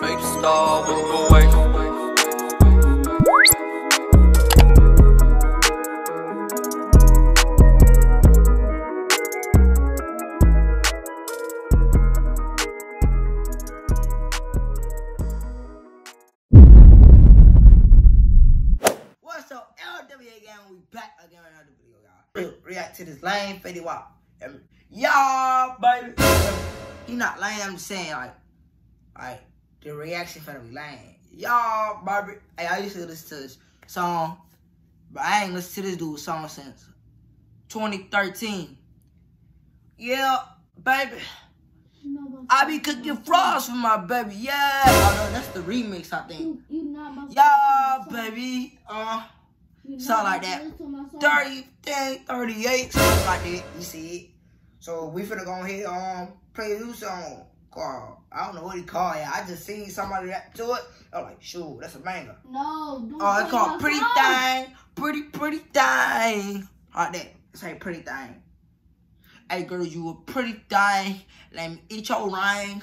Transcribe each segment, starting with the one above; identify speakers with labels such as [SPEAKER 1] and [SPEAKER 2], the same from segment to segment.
[SPEAKER 1] Fake star, move away.
[SPEAKER 2] What's up, LWA gang? We back again with another video, y'all. React to this lame Fetty Wap. Y'all, baby. He not lame, I'm just saying, like, like, the reaction finna be lame. Y'all, baby. Hey, I used to listen to this song, but I ain't listened to this dude's song since 2013. Yeah, baby. I be cooking frogs for my baby. Yeah. Oh, no, that's the remix, I think.
[SPEAKER 3] You, you
[SPEAKER 2] baby. Uh,
[SPEAKER 3] You
[SPEAKER 2] something like that.
[SPEAKER 3] listen to my song.
[SPEAKER 2] 30, 10, 38, something like that. You see it? So we finna go ahead um play a new song called I don't know what he called it. I just seen somebody rap to it. I'm like, shoot, that's a banger.
[SPEAKER 3] No,
[SPEAKER 2] Oh, it's called Pretty. Thing. Pretty, pretty thing. Like that. Say pretty thing. Hey girl, you a pretty thing. Let me eat your ring.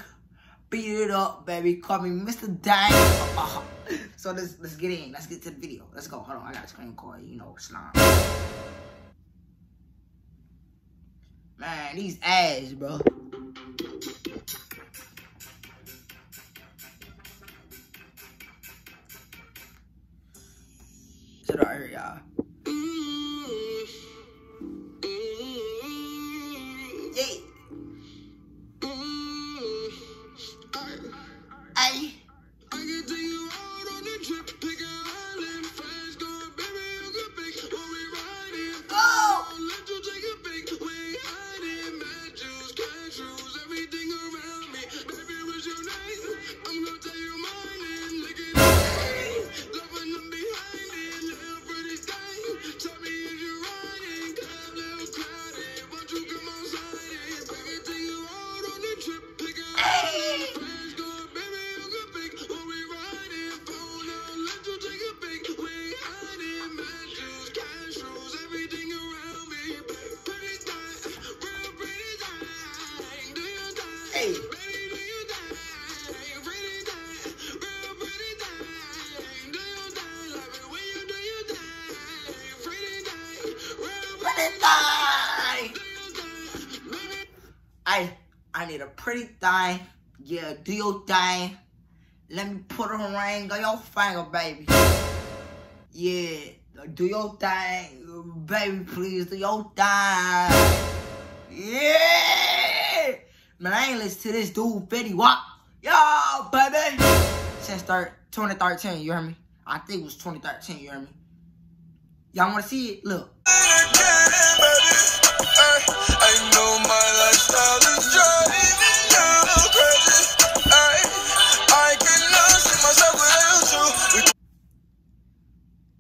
[SPEAKER 2] Beat it up, baby. Call me Mr. Dang. So let's let's get in. Let's get to the video. Let's go. Hold on, I got a screen card. You know, slime. Man, these ass, bro. Sit right here, Hey, I need a pretty thing. Yeah, do your thing. Let me put a ring on your finger, baby. Yeah, do your thing. Baby, please do your thing. Yeah! Man, I ain't listen to this dude, Fetty Wap. Yo, baby! Since 2013, you hear me? I think it was 2013, you hear me? Y'all wanna see it? Look.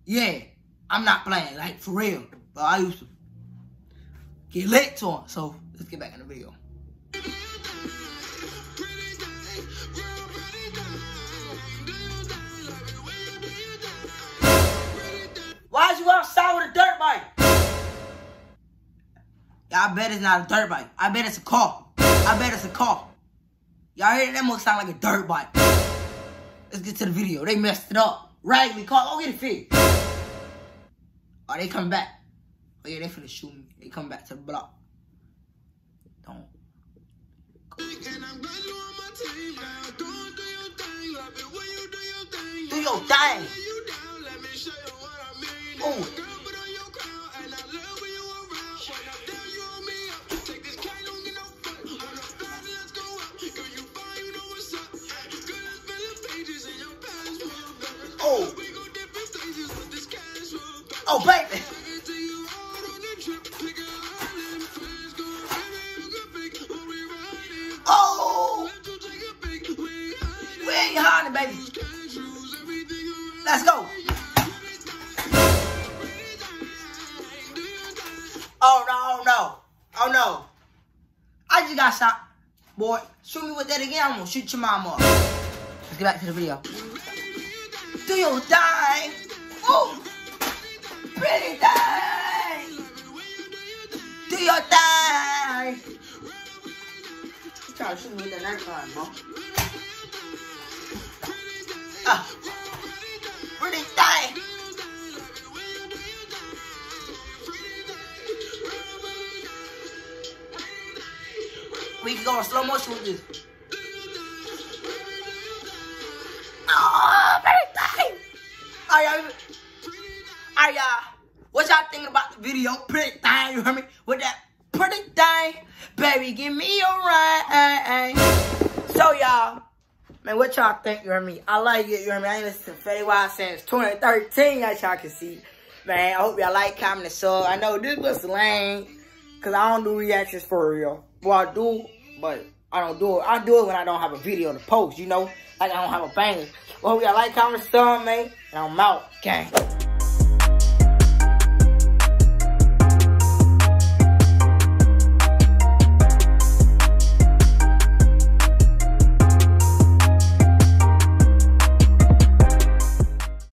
[SPEAKER 2] Yeah, I'm not playing, like, for real. But I used to get lit to him. So, let's get back in the video. Why'd you outside with a dirt bike? I bet it's not a dirt bike. I bet it's a car. I bet it's a car. Y'all hear that? That must sound like a dirt bike. Let's get to the video. They messed it up. Raggedy car. Go get it fixed. Oh, they coming back. Oh, yeah, they finna shoot me. They come back to the block. Don't. Do your thing. Ooh. Oh. Oh, baby. Oh. We ain't hiding, baby. Just got. Boy, shoot me with that again, I'm gonna shoot your mama up. Let's get back to the video. Do your thing. Ooh. Pretty thing. Do your thing. Trying to shoot me with that knife bro. Uh, We can go in slow motion with this. Oh, pretty thing. All right, y'all. What y'all thinking about the video? Pretty thing, you heard me? With that pretty thing, baby, give me a ride. So, y'all, man, what y'all think, you heard me? I like it, you heard me? I ain't listened to Fetty Wap since 2013, as y'all can see. Man, I hope y'all like, comment, and sub. I know this was lame, because I don't do reactions for real. Well, I do, but I don't do it. I do it when I don't have a video to post, you know? Like I don't have a banger. Well, hope y'all like, comment, sub, man. And I'm out. Gang.